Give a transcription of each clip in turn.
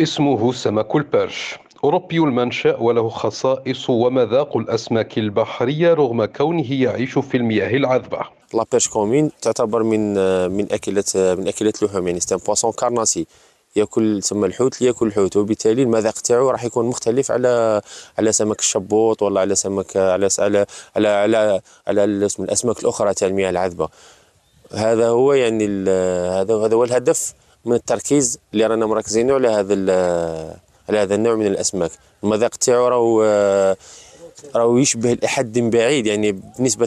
اسمه سمك البرش. أوروبي المنشأ وله خصائص ومذاق الأسماك البحرية رغم كونه يعيش في المياه العذبة. la perche commune تعتبر من من اكلات من اكلات اللحوم يعني c'est poisson carnassier يأكل تسمى الحوت ياكل الحوت وبالتالي المذاق تاعو راح يكون مختلف على على سمك الشبوط ولا على سمك على على على على, على الأسماك الأخرى تاع المياه العذبة. هذا هو يعني هذا هذا هو الهدف من التركيز اللي رانا مركزين على هذا على هذا النوع من الأسماك. المذاق تاعو راهو راهو يشبه لحد بعيد. يعني بنسبة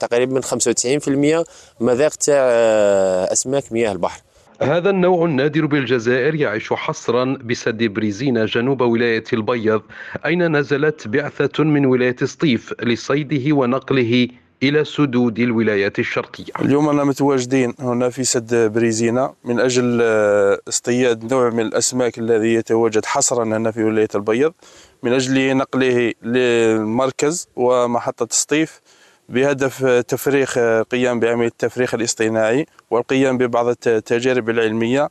تقريبا من 95% مذاق تاع أسماك مياه البحر. هذا النوع النادر بالجزائر يعيش حصرا بسد بريزينا جنوب ولاية البيض أين نزلت بعثة من ولاية سطيف لصيده ونقله إلى سدود الولايات الشرقية. اليوم أنا متواجدين هنا في سد بريزينا من أجل اصطياد نوع من الأسماك الذي يتواجد حصرا هنا في ولاية البيض من أجل نقله للمركز ومحطة سطيف بهدف تفريخ القيام بعملية التفريخ الاصطناعي والقيام ببعض التجارب العلمية.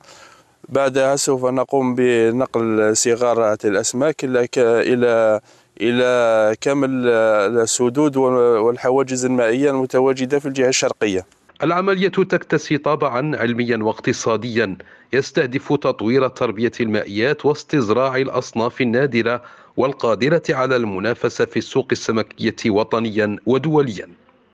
بعدها سوف نقوم بنقل صغار الأسماك إلى إلى كامل السدود والحواجز المائية المتواجدة في الجهة الشرقية. العملية تكتسي طابعا علميا واقتصاديا يستهدف تطوير تربية المائيات واستزراع الأصناف النادرة والقادرة على المنافسة في السوق السمكية وطنيا ودوليا.